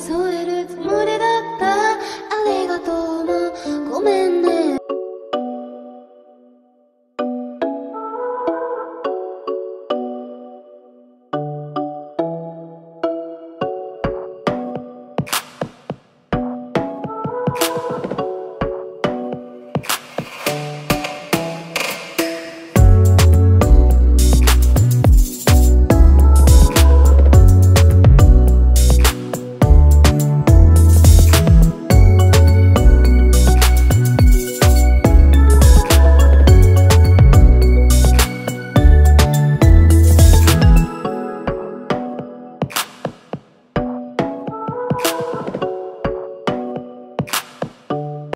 添えるつもりだった。ありがとうも。ごめんな